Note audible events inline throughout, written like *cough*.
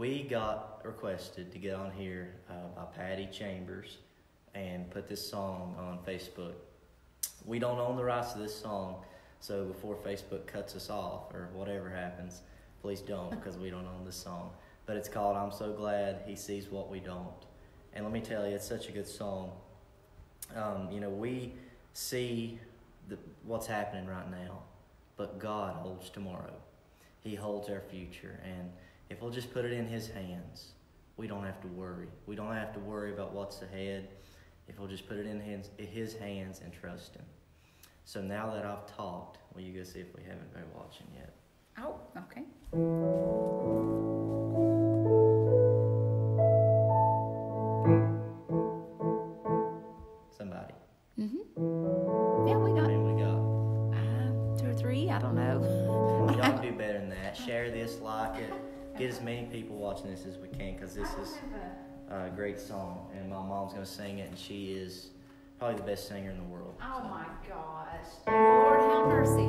we got requested to get on here uh, by Patty Chambers and put this song on Facebook. We don't own the rights to this song, so before Facebook cuts us off or whatever happens, please don't because we don't own this song. But it's called I'm So Glad He Sees What We Don't. And let me tell you, it's such a good song. Um, you know, we see the, what's happening right now, but God holds tomorrow. He holds our future. And if we'll just put it in His hands, we don't have to worry. We don't have to worry about what's ahead if we'll just put it in his, his hands and trust Him. So now that I've talked, will you go see if we haven't been watching yet? Oh, okay. Watching this as we can because this is a great song. And my mom's going to sing it, and she is probably the best singer in the world. Oh my gosh. Lord have mercy.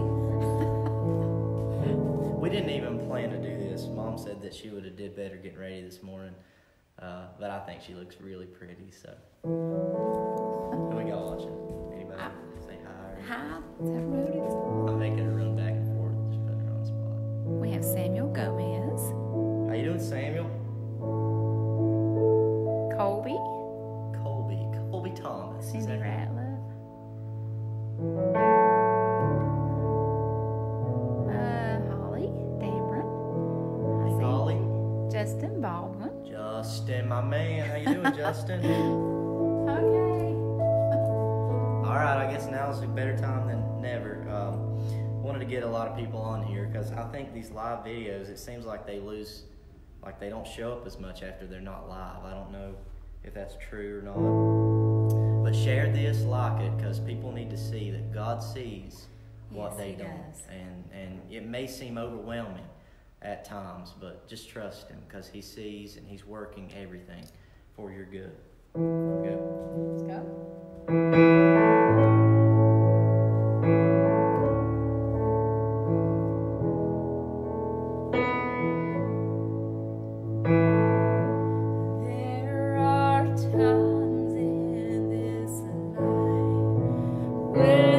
We didn't even plan to do this. Mom said that she would have did better getting ready this morning. Uh, but I think she looks really pretty, so. Who we got watching? Anybody? Say hi. Or Hi? I'm making her run back and forth. Just putting her on the spot. We have Samuel Gomez, you doing, Samuel? Colby, Colby. Colby Thomas. Is Cindy? Ratliff, uh, Holly Dameron, I Holly. Justin Baldwin. Justin, my man. How you doing, *laughs* Justin? Okay. All right, I guess now's a better time than never. Um, wanted to get a lot of people on here because I think these live videos, it seems like they lose, like they don't show up as much after they're not live. I don't know if that's true or not. But share this, like it, because people need to see that God sees what Yes, they don't, does. and and it may seem overwhelming at times, but just trust Him because He sees and He's working everything for your good. Good. Let's go. Life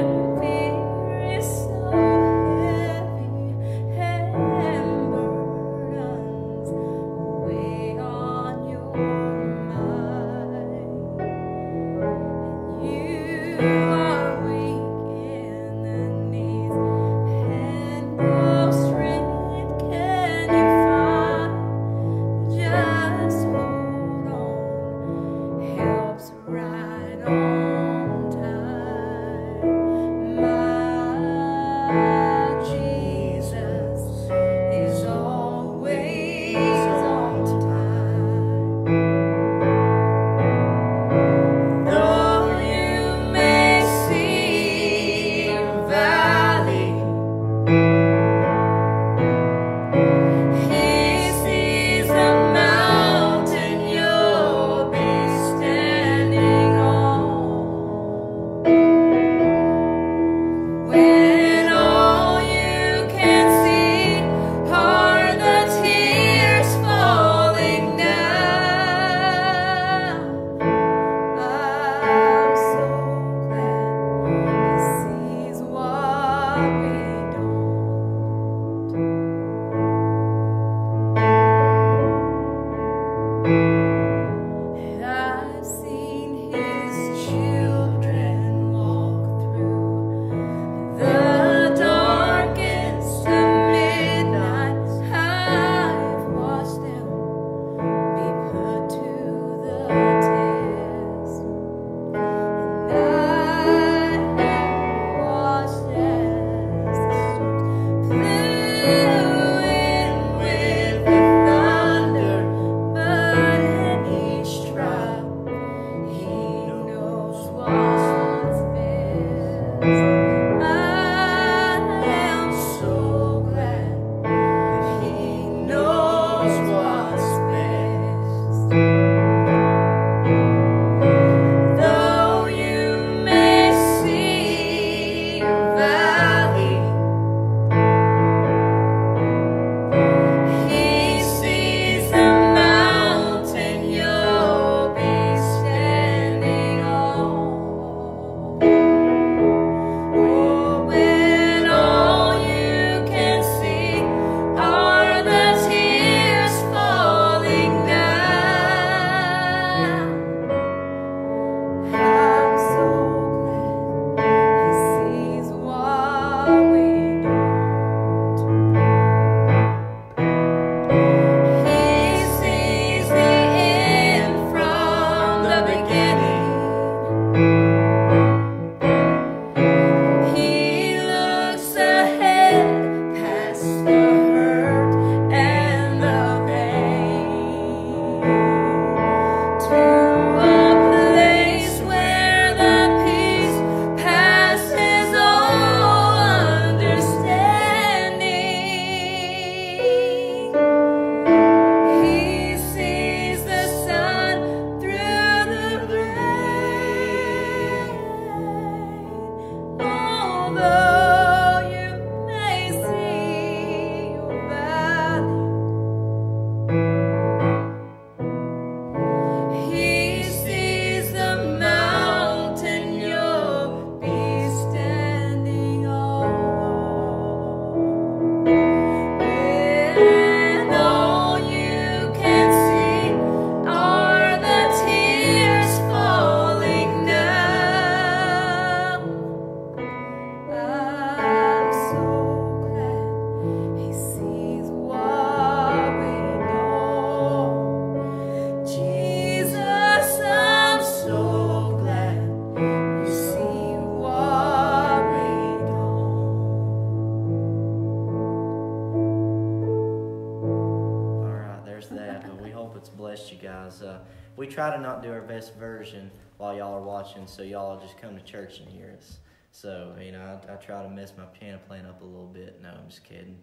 we try to not do our best version while y'all are watching, so y'all just come to church and hear us. So you know, I, I try to mess my piano playing up a little bit. No, I'm just kidding.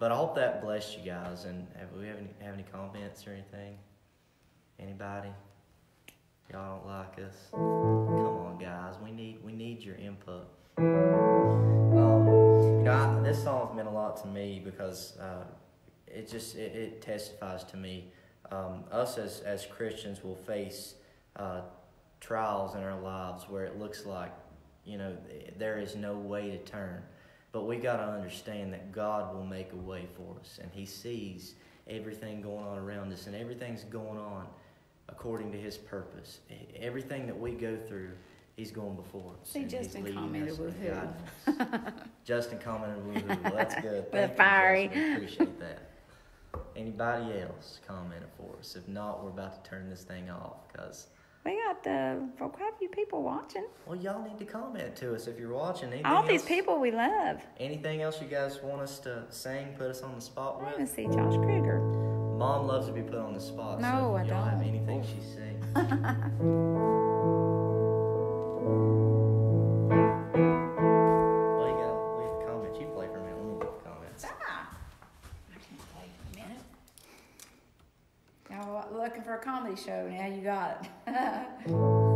But I hope that blessed you guys. And have we have any have any comments or anything? Anybody? Y'all don't like us? Come on, guys. We need we need your input. Um, you know, I, this song's meant a lot to me because uh, it just it, it testifies to me. Um, us as as Christians will face uh, trials in our lives where it looks like you know there is no way to turn, but we got to understand that God will make a way for us, and He sees everything going on around us, and everything's going on according to His purpose. Everything that we go through. He's going before us. See, *laughs* Justin commented woohoo. Justin commented woohoo. Well, that's good. *laughs* Thank you, fiery. Justin. Appreciate that. Anybody else commented for us? If not, we're about to turn this thing off because, We got uh, for quite a few people watching. well, y'all need to comment to us if you're watching. Anything All these else- people we love. Anything else you guys want us to sing, put us on the spot I want to see Josh Krieger. Mom loves to be put on the spot. No, so I don't. Have anything she *laughs* sings. *laughs* comedy show? Now you got it. *laughs*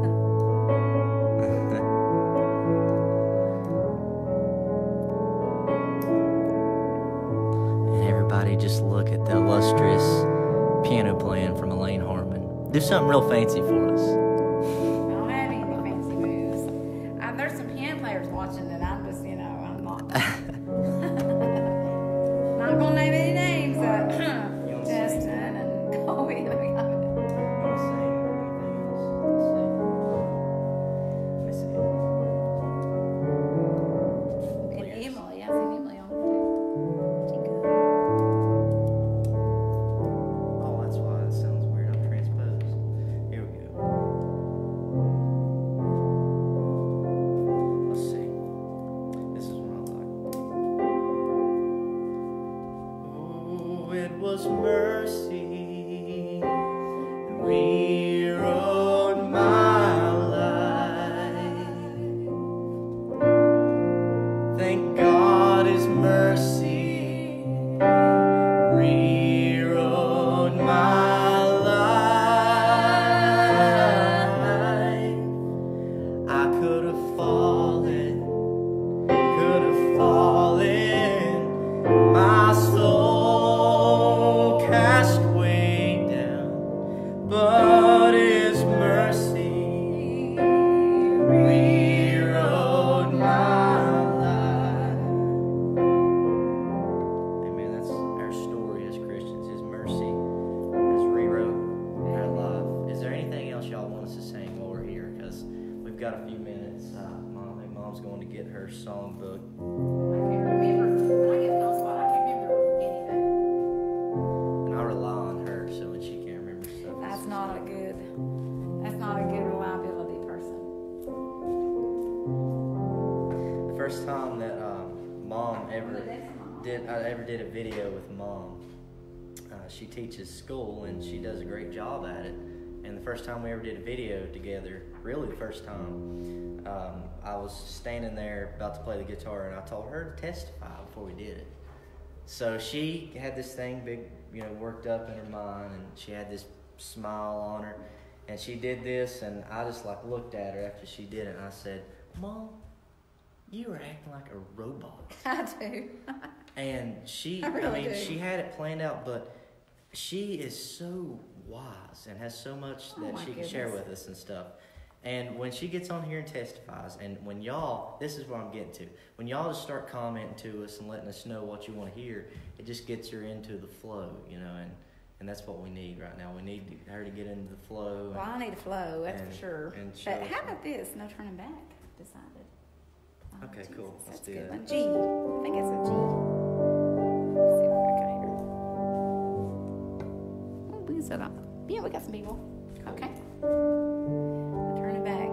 And everybody just look at the illustrious piano playing from Elaine Harmon. Do something real fancy for us. She teaches school and she does a great job at it. And the first time we ever did a video together, really the first time, um, I was standing there about to play the guitar and I told her to testify before we did it. So she had this thing big, you know, worked up in her mind, and she had this smile on her, and she did this, and I just like looked at her after she did it, and I said, "Mom, you are acting like a robot." *laughs* I do. And she, *laughs* I I, really mean, do. she had it planned out, but she is so wise and has so much Oh that she can share with us and stuff. And when she gets on here and testifies, and when y'all, this is what I'm getting to, when y'all just start commenting to us and letting us know what you want to hear, it just gets her into the flow, you know, and, and that's what we need right now. We need her to get into the flow. Well, I need a flow, that's And- for sure. and But how about this? No turning back. Decided. Oh, Okay, cool. Let's that's do that. one. G. I think it's a G. Set up. Yeah, we got some people. Okay. No turning back.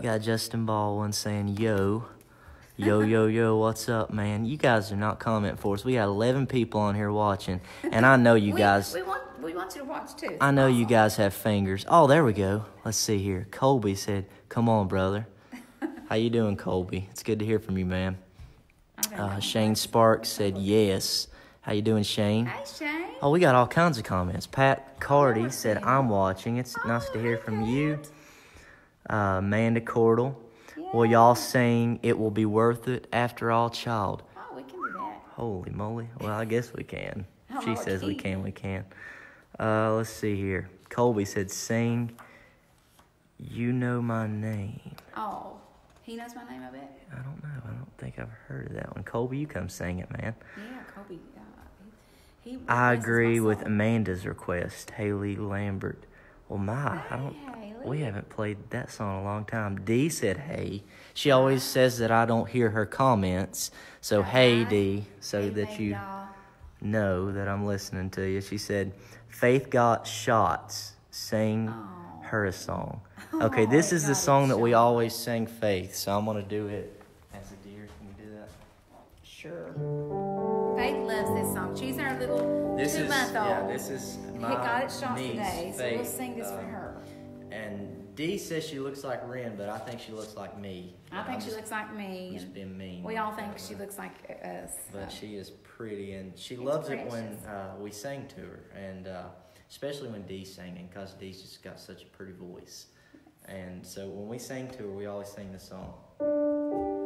We got Justin Baldwin saying, yo. Yo, yo, yo, what's up, man? You guys are not commenting for us. We got 11 people on here watching, and I know you *laughs* we, guys. We want, we want you to watch too. I know you guys have fingers. Oh, there we go. Let's see here. Colby said, "Come on, brother." How you doing, Colby? It's good to hear from you, man. Uh. Shane Sparks said, "Yes." How you doing, Shane? Hey, Shane. Oh, we got all kinds of comments. Pat Cardy let's said, "I'm watching. It's nice to hear Oh, from you." Uh, Amanda Cordell. Will y'all sing "It Will Be Worth It" after all, child? Oh, we can do that. Holy moly! Well, I guess we can. *laughs* She says we can. We can. Uh, let's see here. Colby said, "Sing." You know my name. Oh, he knows my name, I bet. I don't know. I don't think I've heard of that one. Colby, you come sing it, man. Yeah, Colby. Uh, he, he I agree with. Amanda's request. Haley Lambert. Well, my, I don't. Hey, We haven't played that song in a long time. Dee said, "Hey." She always says that I don't hear her comments. So, hey. Dee, so that you know that I'm listening to you. She said, "Faith got shots. Sing Oh. her a song." *laughs* Okay, this Oh, is the song that we always sing, Faith. So I'm gonna do it as a deer. Can you do that? Sure. Faith loves this song. She's our little This two is month old. yeah. This is my got it shot niece, today, so Faith. we'll sing this for Um, her. And Dee says she looks like Ren, but I think she looks like me. I I'm think she just- looks like me. Just being mean. we all think she looks like us. But so. she is pretty, and she It's loves it when uh, we sing to her, and uh, especially when Dee's singing, because Dee's just got such a pretty voice. And so when we sing to her, we always sing this song.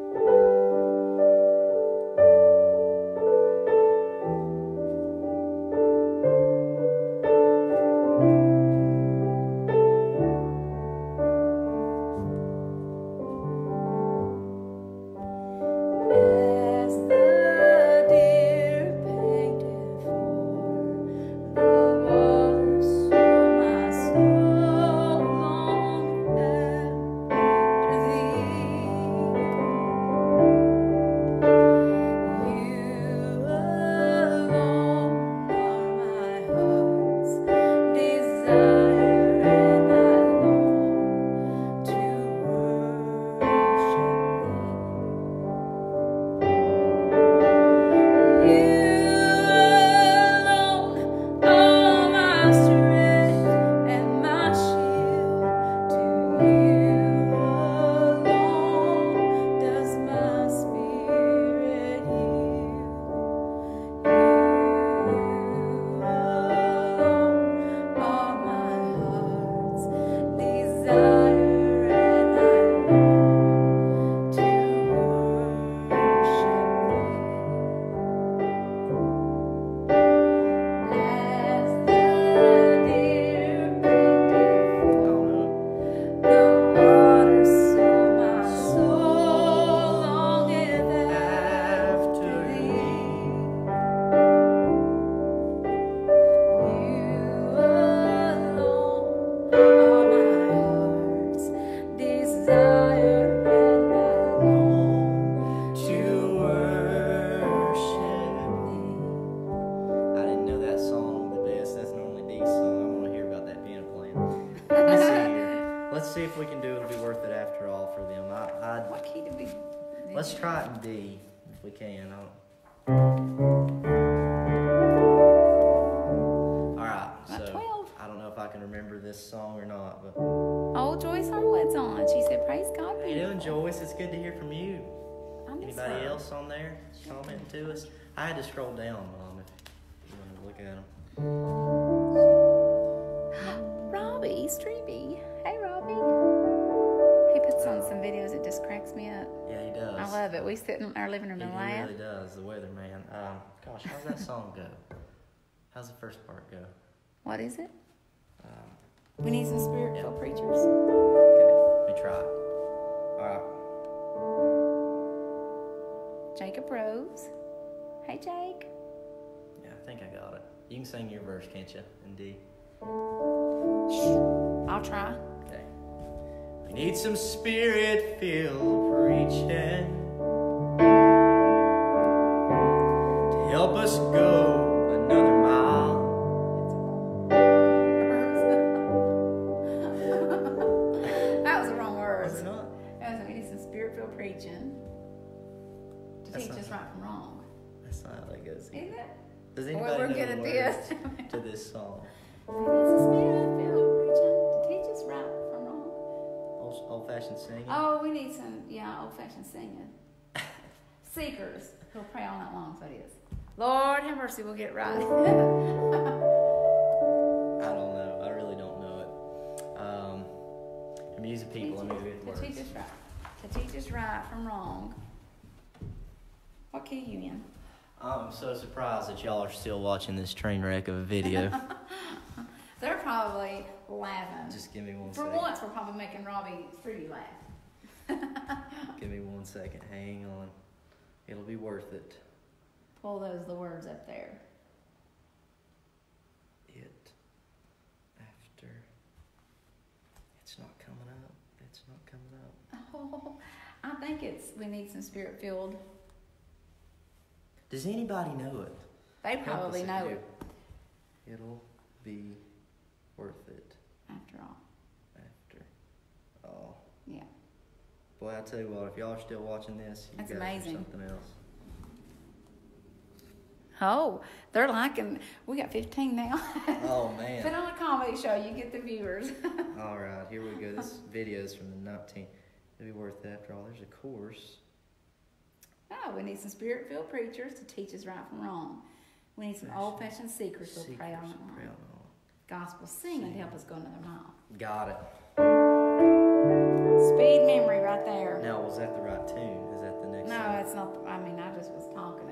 We can. All right. So 12. I don't know if I can remember this song or not, but Oh, Joyce Harwood's on. She said, "Praise God." how you doing, Joyce? It's good to hear from you. Anybody her. else on there commenting to us? I had to scroll down, Mom, if you want to look at them. Robbie Streeby. Love it. We sit in our living room He, and laugh. really does, the weatherman. Um, gosh, how's that song go? How's the first part go? What is it? Um, We need some spirit-filled preachers. okay, we try. All right. Jacob Rose. Hey, Jake. Yeah, I think I got it. You can sing your verse, can't you? In D. Oh, try. Okay. We need some spirit filled preaching help us go another mile. that was the wrong words. Was not? That was, we need some spirit-filled preaching to That's teach us right from wrong. That's not how that goes. Isn't it? Does Boy, anybody we're know good the words this. *laughs* to this song? We need some spirit-filled preaching to teach us right from wrong. Old, old fashioned singing? Oh, we need some, yeah, old-fashioned singing. *laughs* Seekers who'll pray all night long, so it is. Lord have mercy, we'll get right. *laughs* I don't know. I really don't know it. Um, music people, me read the to teach us right. To teach us right from wrong. What key you in? I'm so surprised that y'all are still watching this train wreck of a video. *laughs* They're probably laughing. Just give me one For second. once, we're probably making Robbie Fruity laugh. *laughs* Give me one second. Hang on. It'll be worth it. Pull those the words up there. It after. It's not coming up. It's not coming up. Oh, *laughs* I think it's we need some spirit filled. Does anybody know it? They probably know it. It'll be worth it after all. after. Oh. Yeah. Boy, I tell you what, if y'all are still watching this, you That's guys amazing. something else. Oh, they're liking. We got 15 now. *laughs* Oh man! Put on a comedy show, you get the viewers. *laughs* All right, here we go. This video is from the 19. It'll be worth it after all. There's a course. Oh, we need some spirit filled preachers to teach us right from wrong. We need some Fashion. old fashioned seekers who'll pray on long. all Gospel singing to help us go another mile. Got it. Speed memory right there. Now, was that the right tune? Is that the next? No, it's not. I mean, I just was talking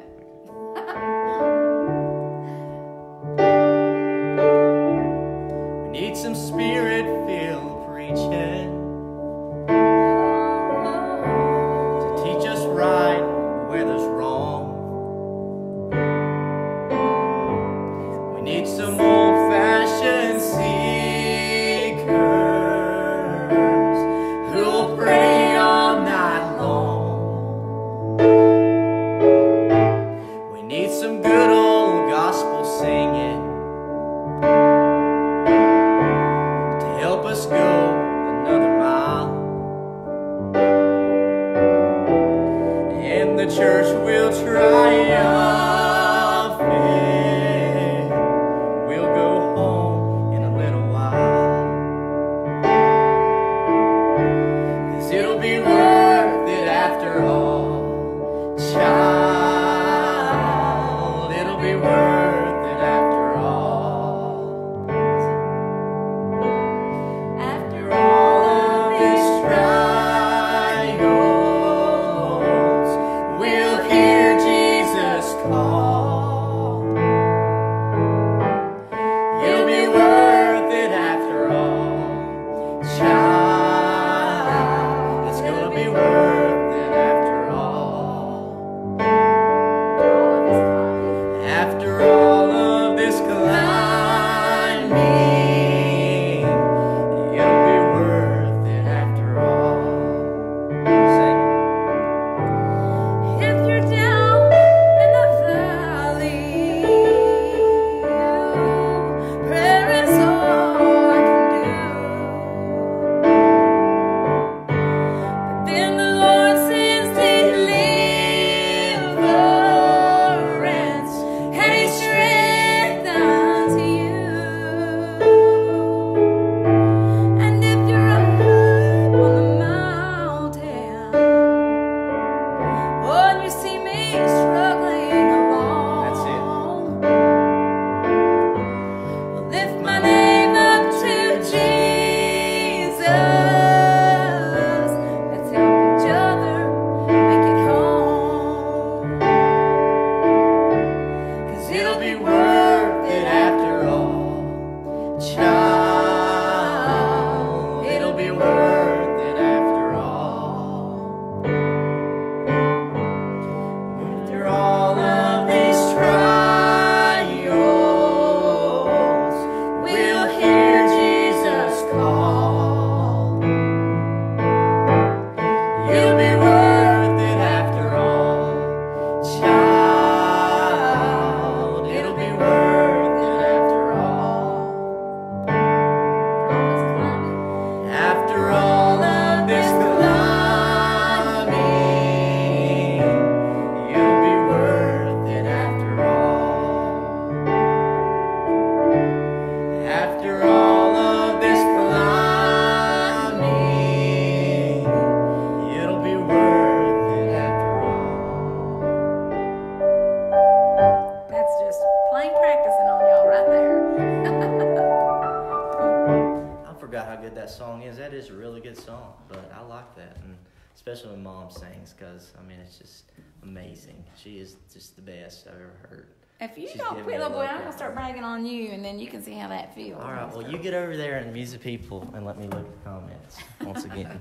good that song is. That is a really good song, but I like that, and especially when mom sings, because I mean it's just amazing. She is just the best I've ever heard. If you She's don't quit, little boy, I'm gonna start bragging on you, and then you can see how that feels. All right, well you get over there and the people, and let me look at the comments once again.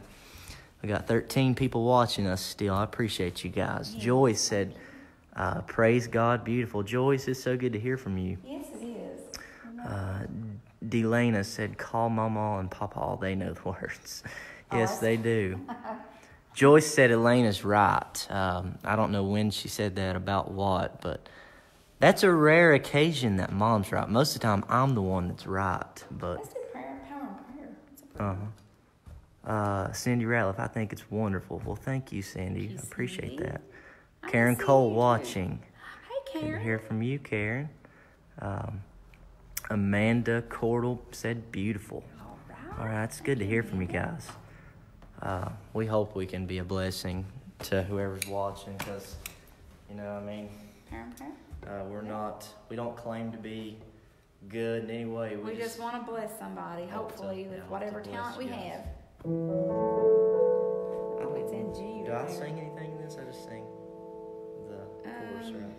We got 13 people watching us still. I appreciate you guys. Joyce said, uh, "Praise God, beautiful." Joyce, it's so good to hear from you. Yes, it is. Uh, Delana said, "Call Mama and Papa. They know the *laughs* words." yes, they do. *laughs* Joyce said, "Elena's right." Um, I don't know when she said that about what, but that's a rare occasion that Mom's right. Most of the time, I'm the one that's right. But Let's do prayer, power and prayer. Prayer. uh-huh. uh, Cindy Ratliff, I think it's wonderful. Well, thank you, Cindy. Thank I appreciate Cindy. that. I Karen Cole you, watching. Hey, Good to Karen. hear from you, Karen. Um, Amanda Cordell said beautiful. All right. All right, it's good to hear from you guys. Uh, we hope we can be a blessing to whoever's watching because, you know, I mean, Prayer and prayer. uh, we're not, we don't claim to be good in any way. We just want to bless somebody, Hope to- hopefully, yeah, with to whatever talent we guys. have. Oh, it's in G. Do I sing anything in this? I just sing the chorus, Um, right?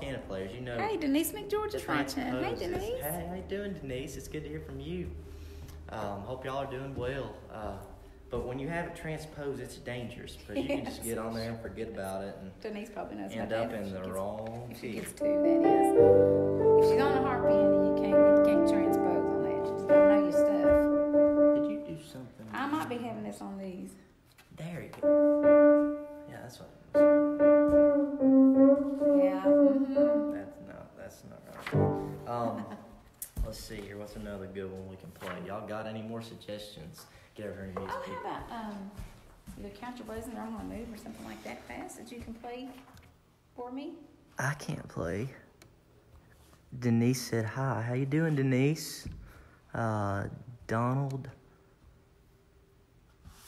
Piano players, you know. Hey, Denise McGeorge is watching. Hey. Denise. Hey, how you doing, Denise? It's good to hear from you. Um, hope y'all are doing well. Uh, but when you have it transposed, it's dangerous *laughs* because you can just get on there and forget about it and Denise probably knows end up in the gets- wrong If she gets two, that is. If she's on a harp piano, you can't you can't transpose on that. You just gotta know your stuff. Did you do something? I might be having this on these. There you go. Yeah, that's what. Yeah. Mm-hmm. That's not. That's not right. Um, *laughs* let's see here. What's another good one we can play? Y'all got any more suggestions? Get over here and Oh, music. how about um, the Count Your Blessings on a Move or something like that fast that you can play for me? I can't play. Denise said hi. How you doing, Denise? Uh, Donald.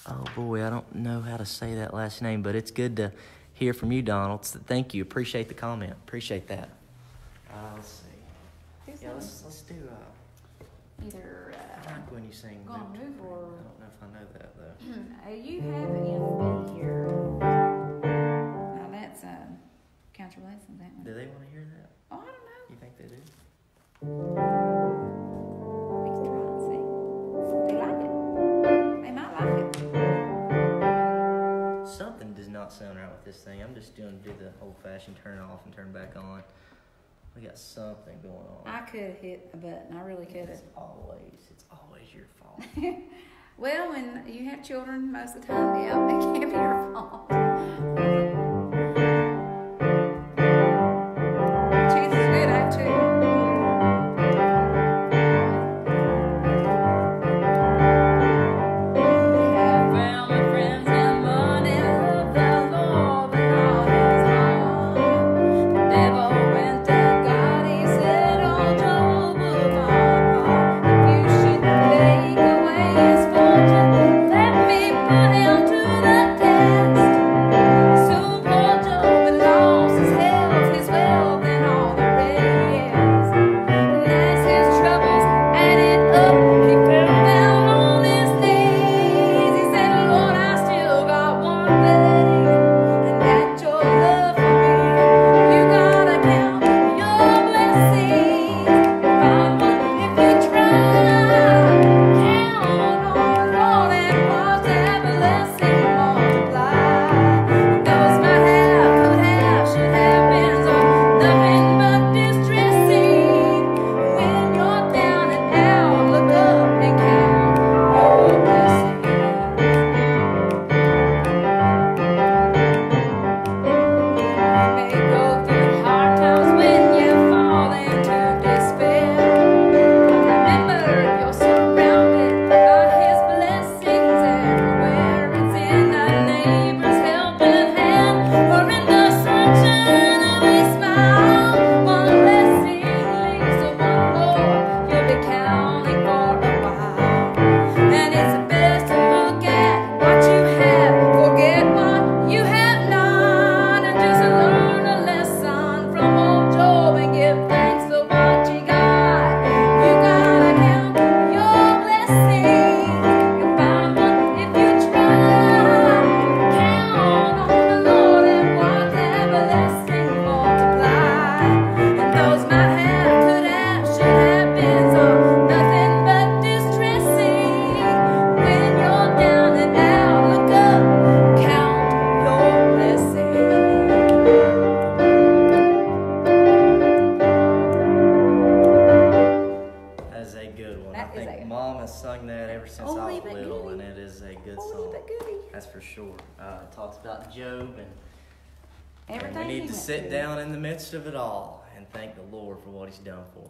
Oh boy, I don't know how to say that last name, but it's good to hear from you, Donald. So thank you. Appreciate the comment. Appreciate that. Uh, let's see. Do Yeah, let's let's do. Uh, Either I uh, like when you sing. Go on, Move to move or- I don't know if I know that though. *clears throat* uh, you have it in B here. Now that's uh, Count Your Blessings, that one. Do they want to hear that? Oh, I don't know. You think they do? This thing. I'm just doing do the old fashioned turn it off and turn back on. We got something going on. I could have hit a button. I really could. It's always it's always your fault. *laughs* Well, when you have children, most of the time, yeah, *laughs* it can't be your fault.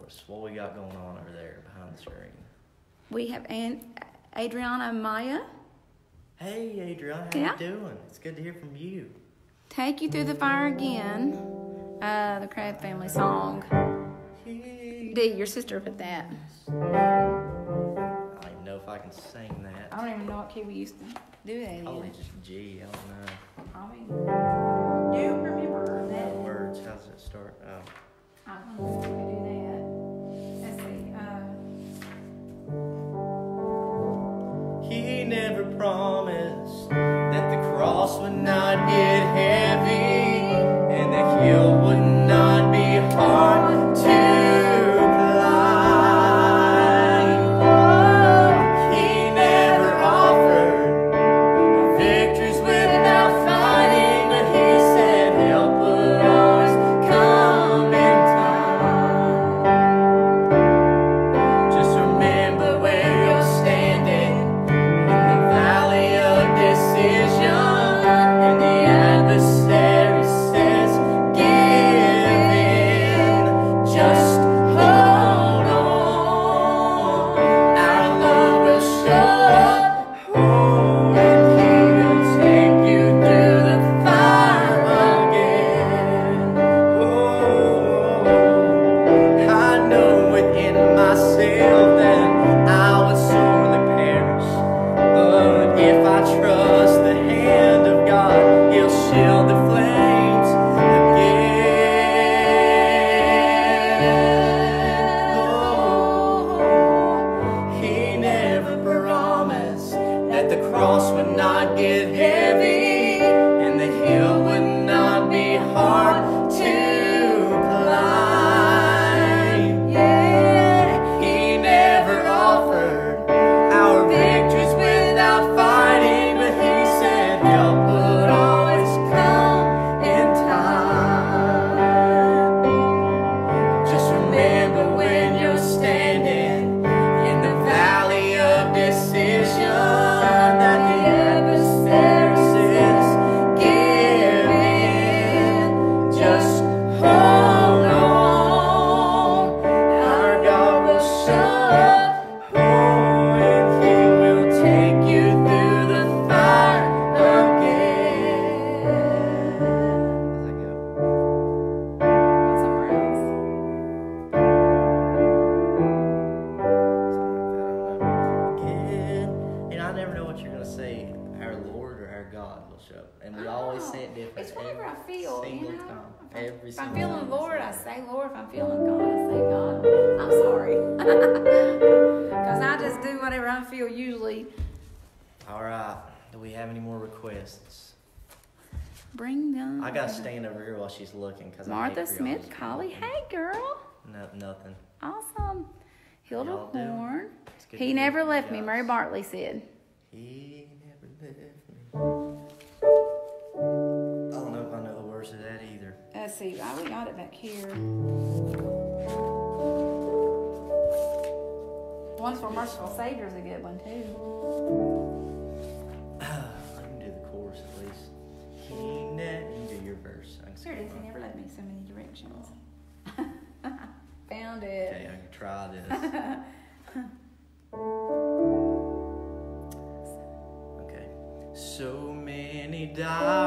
Us. What we got going on over there behind the screen. We have Aunt Adriana Maya. Hey, Adriana, how Yeah? you doing? It's good to hear from you. Take you through the fire again. Uh, the Crabb Family song. D, your sister put that. I don't even know if I can sing that. I don't even know what key we used to do that in. Probably just G. I don't know. I mean, do remember that. words. How does it start? Oh. I don't know if we do that. Never promised that the cross would not get heavy and the hill would not be hard Hilda Horn. He never left me, Mary Bartley said. He never left me. I don't know if I know the words of that either. Let's see. I we got it back here. Once for Merciful Savior's a good one too. *sighs* I can do the chorus at least. He never. You do your verse. Here it is. He never left me so many directions found it. Okay, I can try this. *laughs* okay. So many die.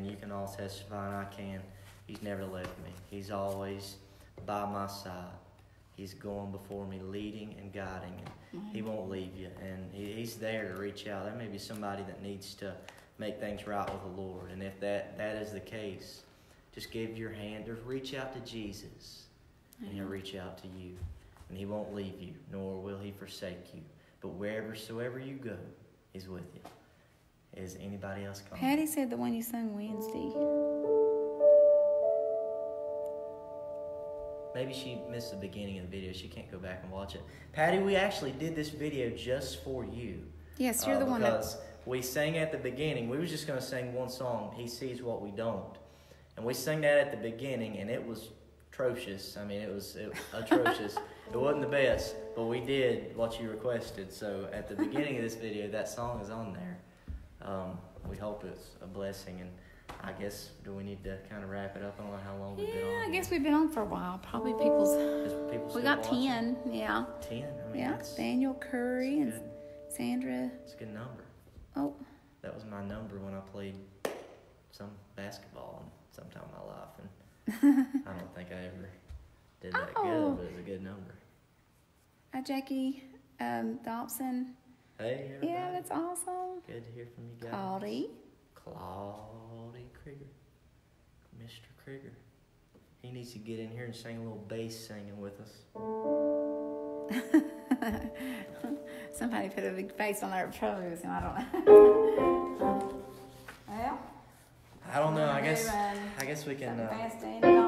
And you can all testify, and I can. He's never left me. He's always by my side. He's going before me, leading and guiding, and He mm-hmm. won't leave you. And he, He's there to reach out. There may be somebody that needs to make things right with the Lord, and if that that is the case, just give your hand or reach out to Jesus, and He'll reach out to you, and He won't leave you, nor will He forsake you. But wherever soever you go, He's with you. Is anybody else coming? Patty said the one you sung Wednesday. Maybe she missed the beginning of the video. She can't go back and watch it. Patty, we actually did this video just for you. Yes, you're Uh, the one that. because we sang at the beginning. We was just gonna sing one song. He sees what we don't, and we sang that at the beginning, and it was atrocious. I mean, it was it, *laughs* atrocious. it wasn't the best, but we did what you requested. So at the beginning of this video, that song is on there. Um, we hope it's a blessing, and I guess do we need to kind of wrap it up? I don't know how long we've been on. Yeah, I guess we've been on for a while. Probably people's. People We got watching? ten. Yeah. Ten. I mean, Yeah. Daniel Curry and good, Sandra. it's a good number. Oh, That was my number when I played some basketball in some time in my life, and *laughs* I don't think I ever did that Oh. good, but it was a good number. uh, Jackie um, Dobson. Hey, everybody. Yeah, that's awesome. good to hear from you guys. Claudie. Claudie Krieger, Mr. Krieger. He needs to get in here and sing a little bass singing with us. *laughs* Somebody put a big face on their pros, and I don't know. *laughs* well, I don't know. I guess I guess we can. Uh.